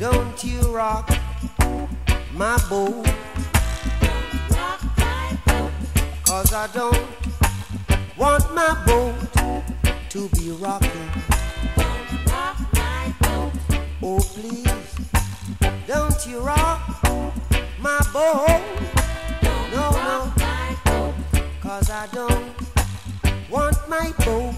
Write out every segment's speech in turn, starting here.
Don't you rock my boat? Cause I don't want my boat to be rocking. Oh, please, don't you rock my boat? No, no, cause I don't want my boat.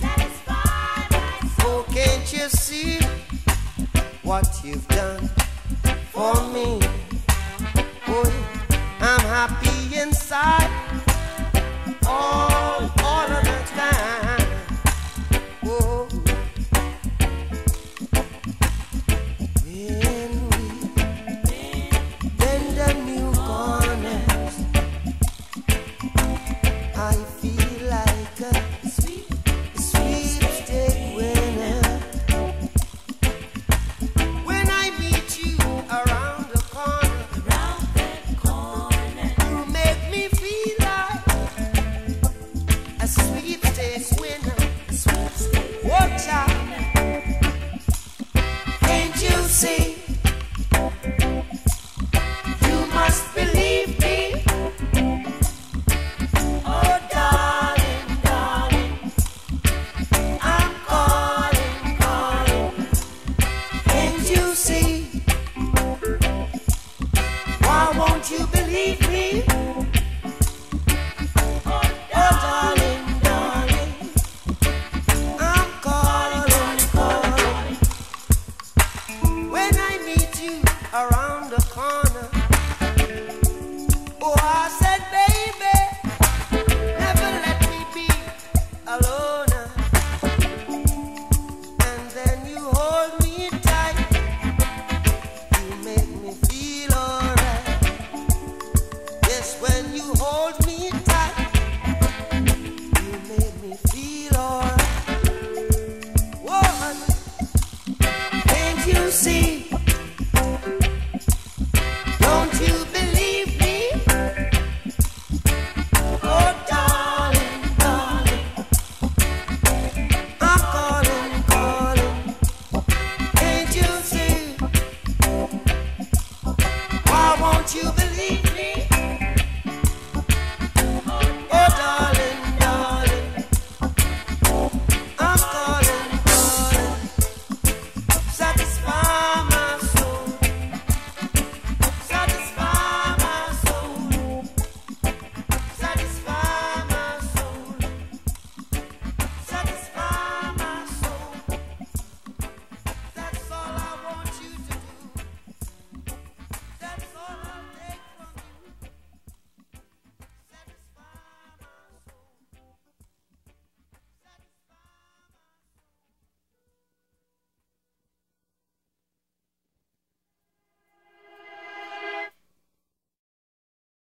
satisfaction. Oh, can't you see what you've done for me? Boy, I'm happy inside. Oh.